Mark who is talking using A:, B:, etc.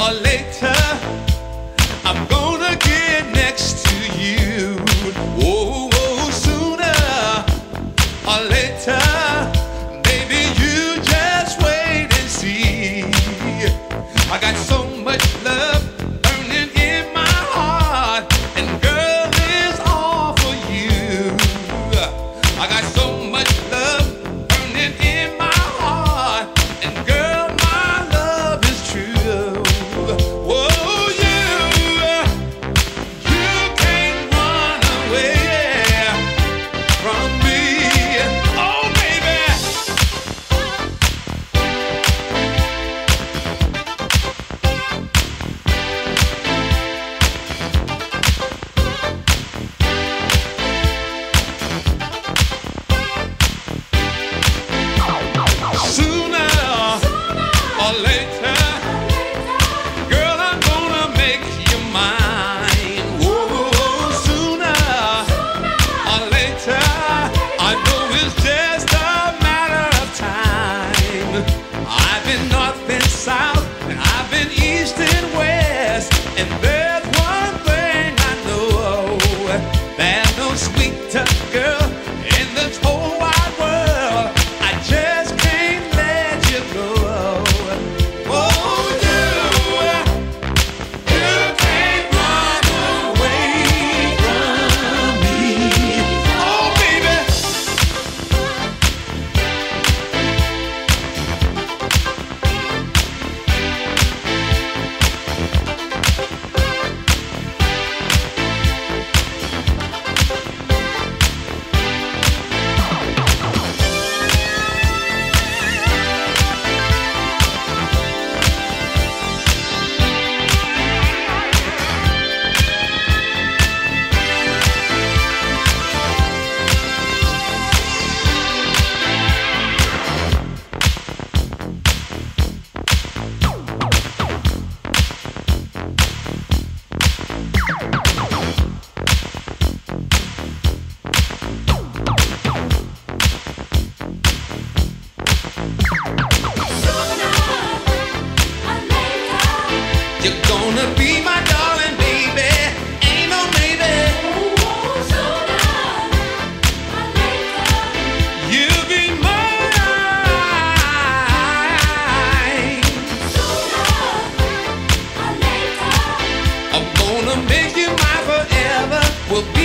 A: or later. love. will